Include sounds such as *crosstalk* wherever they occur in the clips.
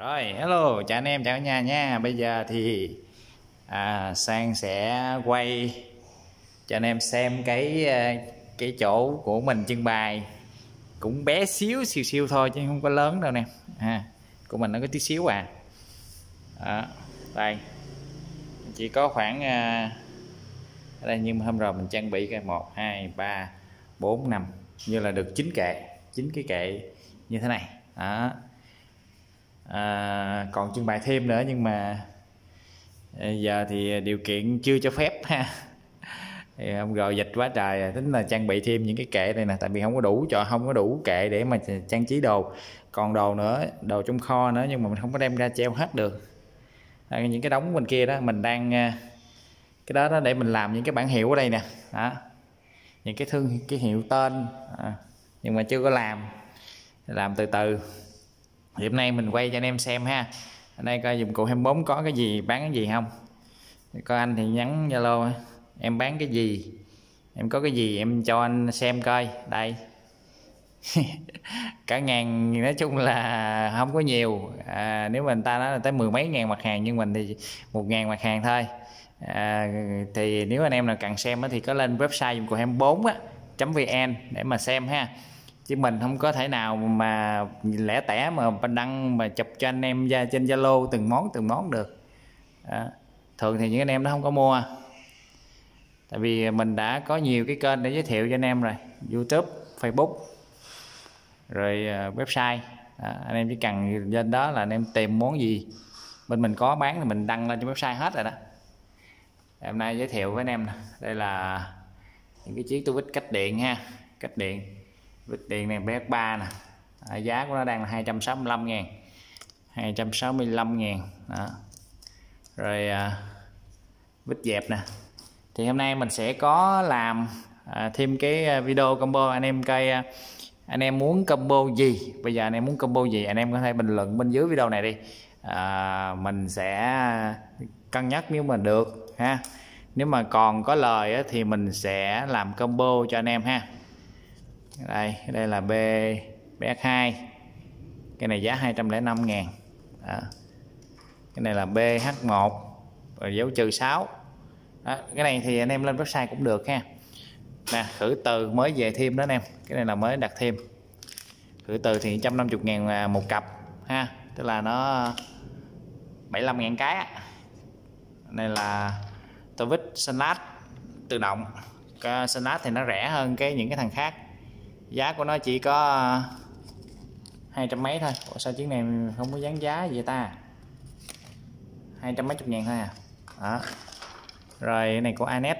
Rồi, hello, chào anh em, chào cả nhà nha. Bây giờ thì à, Sang sẽ quay cho anh em xem cái ờ, cái chỗ của mình trưng bày cũng bé xíu xíu xíu thôi chứ không có lớn đâu nè. à, Của mình nó có tí xíu à. Đó, đây. Chỉ có khoảng à, ở đây nhưng hôm rồi mình trang bị cái 1 2 3 4 5 như là được 9 kệ, 9 cái kệ như thế này. Đó à, còn trưng bày thêm nữa nhưng mà à, giờ thì điều kiện chưa cho phép ha. Thì ông gọi dịch quá trời tính là trang bị thêm những cái kệ này nè tại vì không có đủ cho không có đủ kệ để mà trang trí đồ. Còn đồ nữa đồ trong kho nữa nhưng mà mình không có đem ra treo hết được. À, những cái đống bên kia đó mình đang à, cái đó đó để mình làm những cái bản hiệu ở đây nè. Đó. Những cái thương cái hiệu tên à, nhưng mà chưa có làm. Làm từ từ thì hôm nay mình quay cho anh em xem ha. Ở đây coi dụng cụ 24 có cái gì bán cái gì không? Coi anh thì nhắn zalo em bán cái gì? Em có cái gì em cho anh xem coi. Đây. *laughs* Cả ngàn nói chung là không có nhiều. À, nếu mà người ta nói là tới mười mấy ngàn mặt hàng nhưng mình thì một ngàn mặt hàng thôi. À, thì nếu anh em nào cần xem thì có lên website dụng cụ 24 á vn để mà xem ha chứ mình không có thể nào mà lẻ tẻ mà đăng mà chụp cho anh em ra trên zalo từng món từng món được. Đó. thường thì những anh em nó không có mua. Tại vì mình đã có nhiều cái kênh để giới thiệu cho anh em rồi. Youtube facebook rồi uh, website. À, anh em chỉ cần lên đó là anh em tìm món gì bên mình có bán thì mình đăng lên trên website hết rồi đó. Hôm nay giới thiệu với anh em đây là những cái chiếc tu vít cách điện ha. Cách điện vít điện này BS3 nè. À, giá của nó đang là 265 ngàn. 265 ngàn. Đó. rồi à, vít dẹp nè. Thì hôm nay mình sẽ có làm à, thêm cái à, video combo. Anh em cây à, anh em muốn combo gì? Bây giờ anh em muốn combo gì anh em có thể bình luận bên dưới video này đi. À, mình sẽ cân nhắc nếu mà được ha. Nếu mà còn có lời thì mình sẽ làm combo cho anh em ha đây đây là B BH2 cái này giá 205 ngàn. Đó. cái này là BH1 rồi dấu trừ 6 đó. cái này thì anh em lên website cũng được ha. Nè, khử từ mới về thêm đó anh em. Cái này là mới đặt thêm. Khử từ thì 150 ngàn một cặp, ha. Tức là nó 75 ngàn cái này là tô vít salad tự động. Salad thì nó rẻ hơn cái những cái thằng khác giá của nó chỉ có, hai trăm mấy thôi. Ủa, sao chiếc này không có dán giá vậy ta? Hai trăm mấy chục ngàn thôi à? Đó. rồi, cái này của Anet.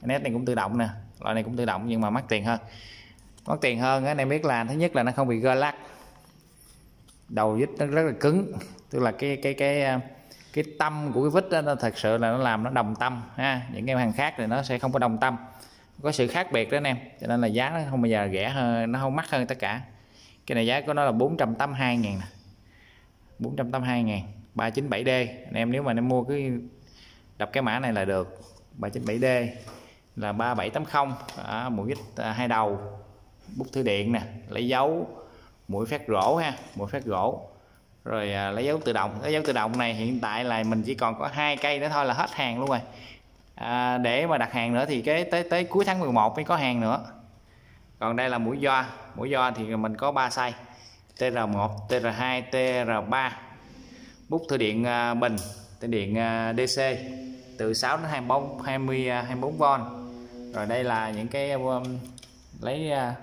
Anet này cũng tự động nè. Loại này cũng tự động nhưng mà mắc tiền hơn. Mắc tiền hơn anh em biết là thứ nhất là nó không bị gơ lắc. Đầu vít nó rất là cứng. Tức là cái cái cái à, cái tâm của cái vít đó nó thật sự là nó làm nó đồng tâm, ha. Những cái hàng khác thì nó sẽ không có đồng tâm có sự khác biệt đó anh em. Cho nên là giá nó không bao giờ rẻ hơn nó không mắc hơn tất cả. Cái này giá của nó là 482 ngàn nè. 482 ngàn 397D anh em nếu mà em mua cứ đập cái mã này là được. 397D là 3780 à, mũi vít à, hai đầu. Bút thư điện nè lấy dấu mũi phát gỗ ha mũi phát gỗ rồi à, lấy dấu tự động. Lấy dấu tự động này hiện tại là mình chỉ còn có hai cây nữa thôi là hết hàng luôn rồi à, để mà đặt hàng nữa thì cái tới tới cuối tháng 11 mới có hàng nữa. Còn đây là mũi do. Mũi do thì mình có 3 size. TR1 TR2 TR3 bút thư điện à, bình thư điện à, DC từ 6 đến 24 20 24V rồi đây là những cái à, um, lấy uh,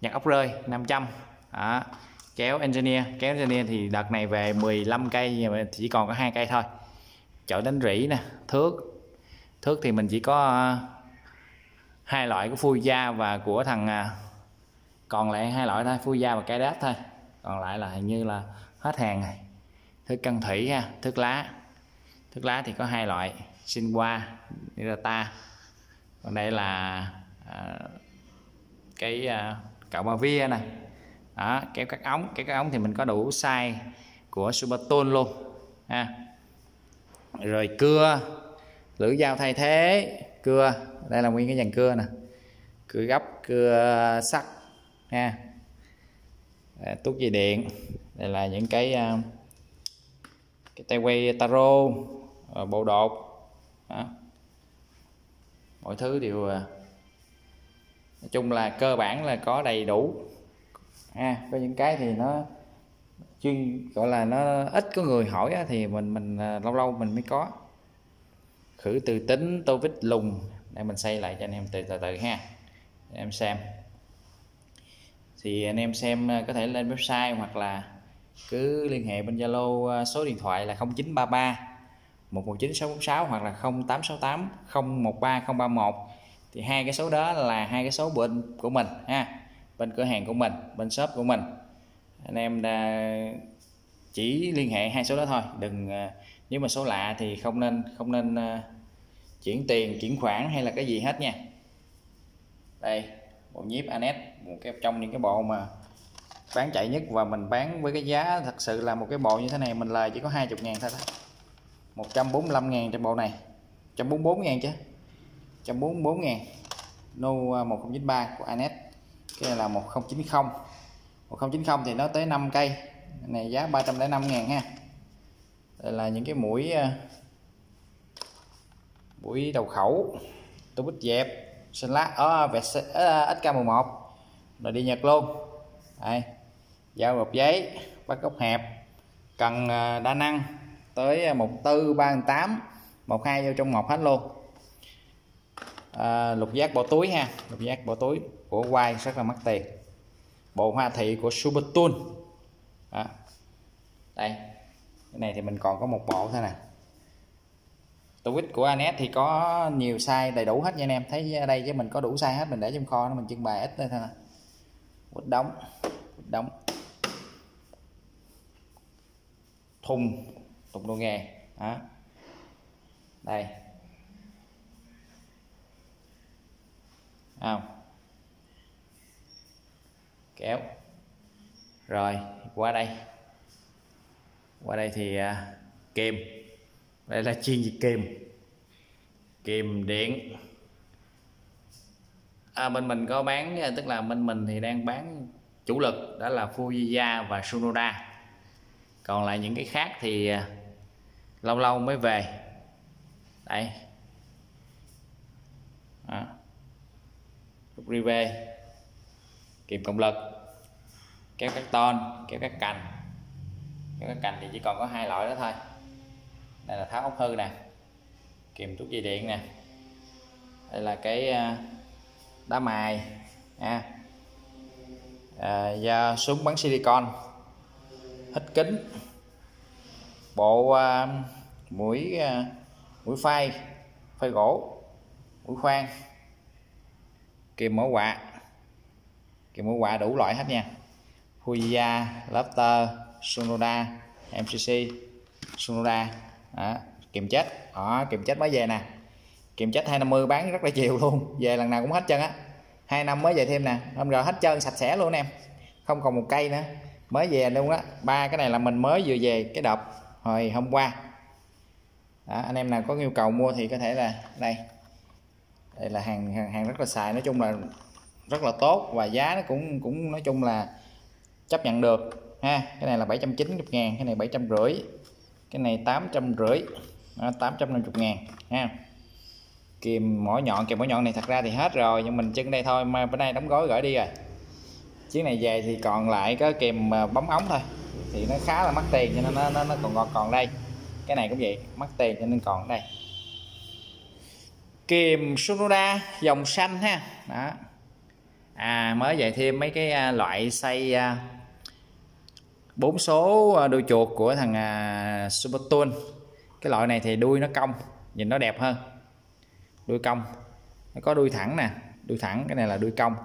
nhặt ốc rơi 500 à, kéo engineer. Kéo engineer thì đợt này về 15 cây nhưng chỉ còn có hai cây thôi. Chổi đánh rỉ nè thước thước thì mình chỉ có ờ, hai loại của phui da và của thằng ờ, còn lại hai loại thôi phui da và cái đáp thôi. Còn lại là hình như là hết hàng này thước cân thủy ha thước lá. Thước lá thì có hai loại sinh qua ta còn đây là à, cái à, cậu ba via này đó, kéo các ống. Kéo các ống thì mình có đủ size của subaton luôn ha. Rồi cưa lưỡi dao thay thế cưa. Đây là nguyên cái dàn cưa nè. Cưa gấp cưa sắt ha. Tút dây điện. Đây là những cái à, cái tay quay taro à, bộ đột. Đó. mọi thứ đều à, nói chung là cơ bản là có đầy đủ. À, có những cái thì nó chuyên gọi là nó ít có người hỏi thì mình mình lâu lâu mình mới có khử từ tính tô vít lùng. Để mình xây lại cho anh em từ từ từ ha. Em xem. Thì anh em xem à, có thể lên website hoặc là cứ liên hệ bên Zalo à, số điện thoại là 0933 119646 hoặc là 0868 013031 thì hai cái số đó là hai cái số bên của mình, ha. Bên cửa hàng của mình, bên shop của mình. Anh em đã chỉ liên hệ hai số đó thôi. Đừng nếu mà số lạ thì không nên không nên uh, chuyển tiền chuyển khoản hay là cái gì hết nha. Đây bộ nhíp Anet một cái trong những cái bộ mà bán chạy nhất và mình bán với cái giá thật sự là một cái bộ như thế này mình lời chỉ có 20 ngàn thôi đó. 145 ngàn trên bộ này. 144 ngàn chứ? 144 ngàn. No 1093 à, của Anet. Cái này là 1090 1090 thì nó tới 5 cây. Này giá 305 ngàn ha đây là những cái mũi à, mũi đầu khẩu tôi bít dẹp xanh lá ở vẹt SK11 à, rồi đi Nhật luôn. Đây dao gọt giấy bắt góc hẹp cần đa năng tới một tư ba tám một hai vô trong một hết luôn. À, lục giác bỏ túi ha lục giác bỏ túi của quay rất là mắc tiền. Bộ hoa thị của Supertool đây cái này thì mình còn có một bộ thôi nè. Twist của Anet thì có nhiều size đầy đủ hết nha anh em. Thấy ở đây chứ mình có đủ size hết, mình để trong kho nó mình trưng bày ít thôi nè quýt đóng quýt đóng. Thùng thùng đồ nghề. Đó. Đây. Không. Kéo. Rồi, qua đây qua đây thì à, uh, kìm đây là chuyên về kìm kìm điện à, bên mình có bán à, tức là bên mình thì đang bán chủ lực đó là Fujiya và Sonoda còn lại những cái khác thì à, lâu lâu mới về. Đây. À. lúc đi rive kìm cộng lực kéo các ton kéo các cành cái các cành thì chỉ còn có hai loại đó thôi. Đây là tháo ốc hư nè kìm rút dây điện nè. Đây là cái à, đá mài nha. À, do súng bắn silicon hít kính bộ à, mũi à, mũi phai phai gỗ mũi khoan kìm mũi quạ kìm mũi quạ đủ loại hết nha. Fujiya, Lofter, Sonoda, MCC, Sonoda. Đó, kìm chết. Đó, kìm chết mới về nè. Kìm chết 250 bán rất là chiều luôn. Về lần nào cũng hết chân á. Hai năm mới về thêm nè. Hôm rồi hết trơn sạch sẽ luôn em. Không còn một cây nữa. Mới về luôn á. Ba cái này là mình mới vừa về cái đợt hồi hôm qua. Đó, anh em nào có nhu cầu mua thì có thể là đây. Đây là hàng hàng, hàng rất là xài. Nói chung là rất là tốt và giá nó cũng cũng nói chung là chấp nhận được ha cái này là 790 ngàn cái này 750 cái này 850 đó, 850 ngàn ha. Kìm mỏ nhọn kìm mỏ nhọn này thật ra thì hết rồi nhưng mình chân đây thôi mà bữa nay đóng gói gửi đi rồi. Chiếc này về thì còn lại có kìm à, bấm ống thôi thì nó khá là mắc tiền cho nên nó, nó, nó còn còn còn đây. Cái này cũng vậy mắc tiền cho nên còn đây. Kìm Sunoda dòng xanh ha đó. À mới về thêm mấy cái à, loại xây à, bốn số à, đuôi chuột của thằng à, Supertool cái loại này thì đuôi nó cong nhìn nó đẹp hơn. Đuôi cong. Nó có đuôi thẳng nè. Đuôi thẳng cái này là đuôi cong.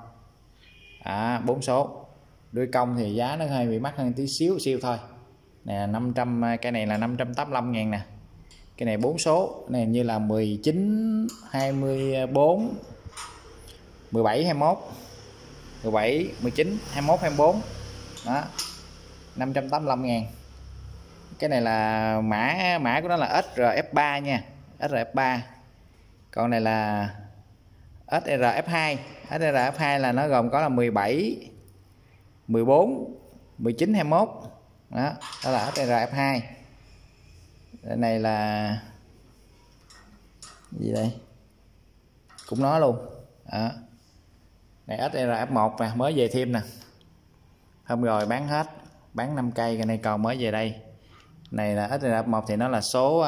À, 4 số. Đuôi cong thì giá nó hơi bị mắc hơn tí xíu siêu thôi. Nè 500 à, cái này là 585 ngàn nè. Cái này 4 số. Này như là 19 24 17 21 17 19 21 24 đó. 585 ngàn. Cái này là mã mã của nó là SRF3 nha. SRF3 còn này là SRF2 SRF2 là nó gồm có là 17 14 19 21 đó, đó là SRF2 cái này là gì đây? Cũng nói luôn. Đó. này SRF1 nè mới về thêm nè. Hôm rồi bán hết bán 5 cây cái này còn mới về đây. Này là SRF1 thì nó là số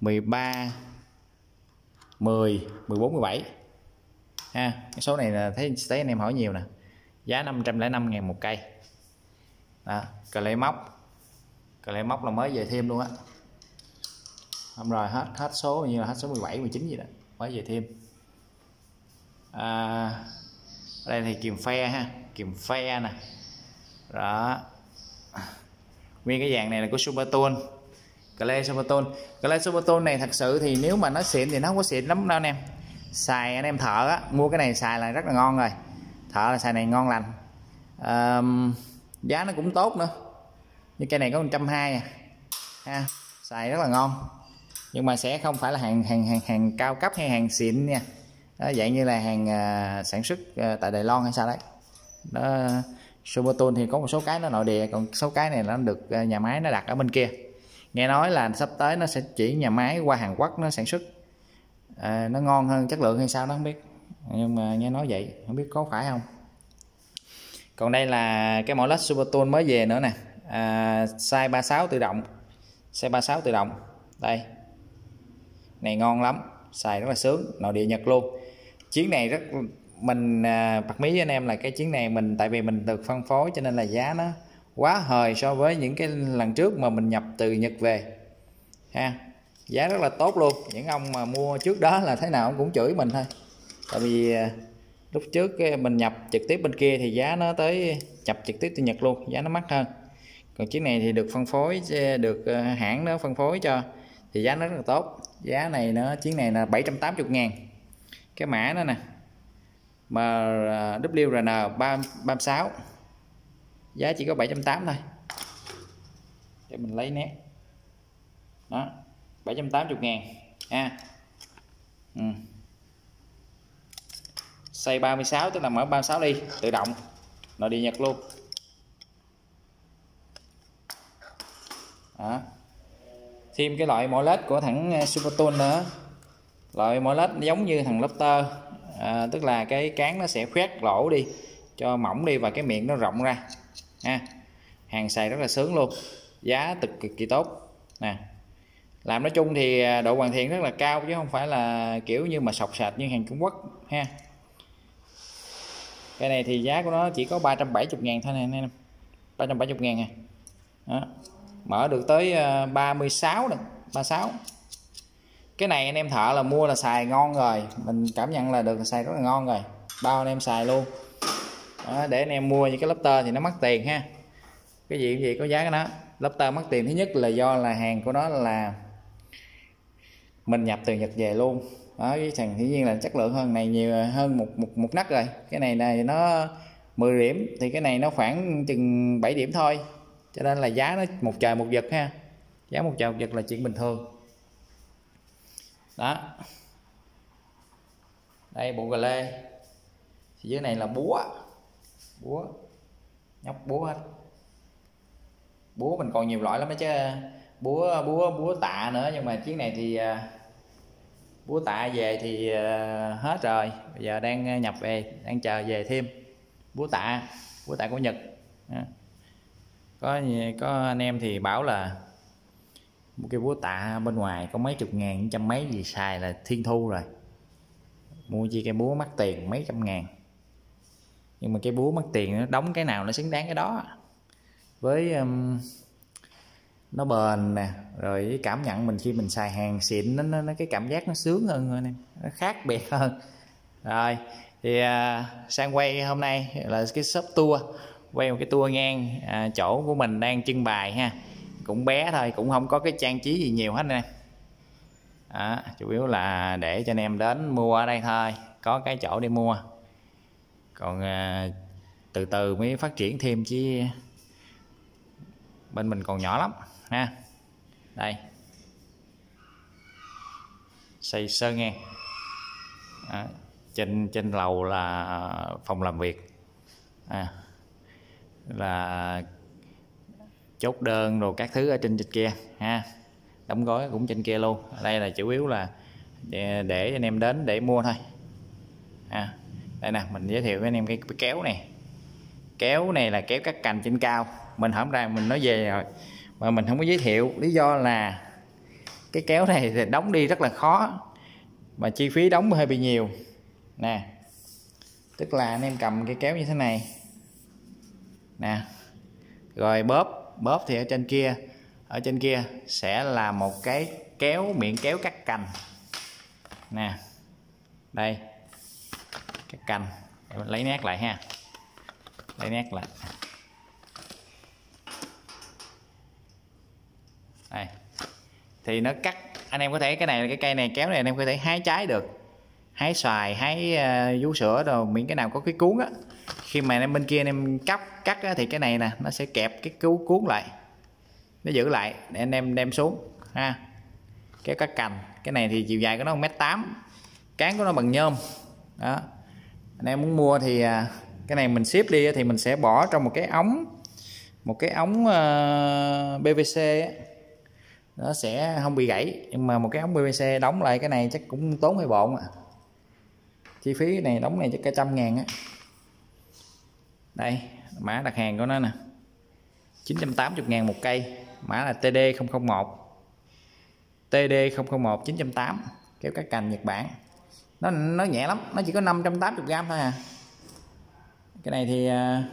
13 10 14 17 ha cái số này là thấy thấy anh em hỏi nhiều nè. Giá 505 ngàn một cây. Đó cờ lê móc. Cờ lê móc là mới về thêm luôn á. Hôm rồi hết hết số như là hết số 17 19 gì đó. Mới về thêm. À, ở đây thì kìm phe ha kìm phe nè. Đó nguyên cái dạng này là của Supertone Clay Supertone Clay Supertone này thật sự thì nếu mà nó xịn thì nó không có xịn lắm đâu anh em. Xài anh em thợ á mua cái này xài là rất là ngon rồi. Thợ là xài này ngon lành. À, giá nó cũng tốt nữa. Như cây này có 120 à. Ha xài rất là ngon. Nhưng mà sẽ không phải là hàng hàng hàng hàng cao cấp hay hàng xịn nha. Đó, dạng như là hàng uh, sản xuất uh, tại Đài Loan hay sao đấy. Đó Supertone thì có một số cái nó nội địa còn số cái này nó được à, nhà máy nó đặt ở bên kia. Nghe nói là sắp tới nó sẽ chỉ nhà máy qua Hàn Quốc nó sản xuất. À, nó ngon hơn chất lượng hay sao đó không biết. Nhưng mà nghe nói vậy không biết có phải không? Còn đây là cái mẫu led Supertone mới về nữa nè. À, size 36 tự động size 36 tự động. Đây. Này ngon lắm xài rất là sướng nội địa nhật luôn. Chiếc này rất mình à, bật mí với anh em là cái chuyến này mình, tại vì mình được phân phối cho nên là giá nó quá hời so với những cái lần trước mà mình nhập từ nhật về. Ha, giá rất là tốt luôn. Những ông mà mua trước đó là thế nào cũng chửi mình thôi. Tại vì à, lúc trước mình nhập trực tiếp bên kia thì giá nó tới, nhập trực tiếp từ nhật luôn, giá nó mắc hơn. Còn chiếc này thì được phân phối à, được hãng nó phân phối cho thì giá nó rất là tốt. Giá này nó, chuyến này là 780 ngàn. Cái mã nó nè MWRN à, 36 giá chỉ có 7.8 thôi. Để mình lấy nét. Đó 780 ngàn. Ha. Ừ. xây 36 tức là mở 36 đi, tự động. Nội địa nhật luôn. Đó. Thêm cái loại mỏ lết của thằng à, Supertool nữa. Loại mỏ lết giống như thằng Lofter à, tức là cái cán nó sẽ khoét lỗ đi cho mỏng đi và cái miệng nó rộng ra. Ha hàng xài rất là sướng luôn giá cực cực kỳ tốt. Nè làm nói chung thì à, độ hoàn thiện rất là cao chứ không phải là kiểu như mà sọc sạch như hàng Trung Quốc ha. Cái này thì giá của nó chỉ có 370 ngàn thôi nè anh em 370 ngàn nè đó mở được tới 36 được 36 cái này anh em thợ là mua là xài ngon rồi. Mình cảm nhận là được xài rất là ngon rồi. Bao anh em xài luôn. Đó, để anh em mua những cái lobster thì nó mất tiền ha. Cái gì cái gì có giá cái đó. Tơ mất tiền thứ nhất là do là hàng của nó là mình nhập từ Nhật về luôn. Đó với thằng dĩ nhiên là chất lượng hơn này nhiều hơn một một một nấc rồi. Cái này này nó 10 điểm thì cái này nó khoảng chừng 7 điểm thôi. Cho nên là giá nó một trời một vực ha. Giá một trời một vực là chuyện bình thường đó. Đây, bộ gà lê. Thì dưới này là búa. Búa. Nhóc búa hết. Búa mình còn nhiều loại lắm chứ. Búa búa búa tạ nữa. Nhưng mà chiếc này thì à, búa tạ về thì à, hết rồi. Bây giờ đang à, nhập về, đang chờ về thêm. Búa tạ. Búa tạ của nhật. Có có anh em thì bảo là một cái búa tạ bên ngoài có mấy chục ngàn trăm mấy gì xài là thiên thu rồi. Mua chi cái búa mắc tiền mấy trăm ngàn. Nhưng mà cái búa mất tiền nó đóng cái nào nó xứng đáng cái đó. Với um, nó bền nè rồi cái cảm nhận mình khi mình xài hàng xịn nó, nó, nó cái cảm giác nó sướng hơn rồi em nó khác biệt hơn. Rồi thì uh, sang quay hôm nay là cái shop tour quay một cái tour ngang uh, chỗ của mình đang trưng bày ha cũng bé thôi cũng không có cái trang trí gì nhiều hết nè. À, chủ yếu là để cho anh em đến mua ở đây thôi có cái chỗ để mua. Còn à, từ từ mới phát triển thêm chứ bên mình còn nhỏ lắm ha. Đây. Xây sơn ngang. À, trên trên lầu là phòng làm việc. À, là chốt đơn rồi các thứ ở trên trên kia ha. Đóng gói cũng trên kia luôn. Đây là chủ yếu là để, để anh em đến để mua thôi ha. Đây nè mình giới thiệu với anh em cái, cái kéo này. Kéo này là kéo cắt cành trên cao. Mình không ra mình nói về rồi mà mình không có giới thiệu. Lý do là cái kéo này thì đóng đi rất là khó mà chi phí đóng hơi bị nhiều. Nè tức là anh em cầm cái kéo như thế này. Nè rồi bóp bóp thì ở trên kia. Ở trên kia sẽ là một cái kéo miệng kéo cắt cành. Nè đây cắt cành. Lấy nét lại ha. Lấy nét lại. Đây. Thì nó cắt. Anh em có thể cái này cái cây này kéo này anh em có thể hái trái được. Hái xoài hái uh, vú sữa rồi miễn cái nào có cái cuốn á khi mà em bên kia anh em cắt cắt á, thì cái này nè nó sẽ kẹp cái cứu cuốn lại. Nó giữ lại để anh em đem xuống ha. Kéo cắt cành. Cái này thì chiều dài của nó 1 tám cán của nó bằng nhôm. Đó. Anh em muốn mua thì à, cái này mình ship đi thì mình sẽ bỏ trong một cái ống một cái ống ờ, PVC nó sẽ không bị gãy nhưng mà một cái ống PVC đóng lại cái này chắc cũng tốn hơi bộn à. chi phí này đóng này chắc cả trăm ngàn á đây mã đặt hàng của nó nè. 980 ngàn một cây. Mã là TD001 TD001 980 kéo các cành Nhật Bản. Nó nó nhẹ lắm nó chỉ có 580 gram thôi à. Cái này thì uh,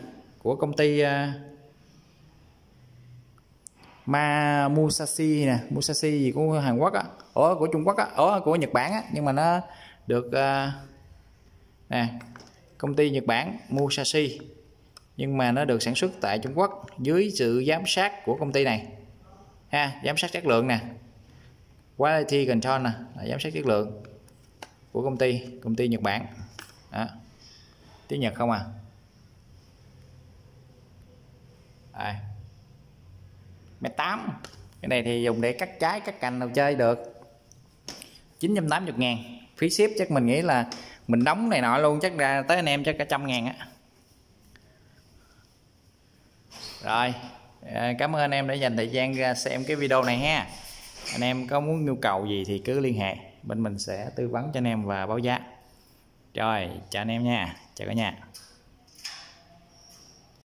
của công ty à, uh, Ma Musashi nè. Musashi gì của Hàn Quốc á. Ở của Trung Quốc á. Ở của Nhật Bản á. Nhưng mà nó được uh, nè công ty Nhật Bản Musashi nhưng mà nó được sản xuất tại Trung Quốc dưới sự giám sát của công ty này. Ha, giám sát chất lượng nè. Quality control nè giám sát chất lượng của công ty công ty Nhật Bản. Đó. tiếng Nhật không à? Đây. mét tám. Cái này thì dùng để cắt trái, cắt cành nào chơi được. 980 ngàn. Phí ship chắc mình nghĩ là mình đóng này nọ luôn, chắc ra tới anh em chắc cả trăm ngàn á. Rồi à, cảm ơn anh em đã dành thời gian ra xem cái video này ha. Anh em có muốn nhu cầu gì thì cứ liên hệ bên mình sẽ tư vấn cho anh em và báo giá. Rồi chào anh em nha chào cả nhà.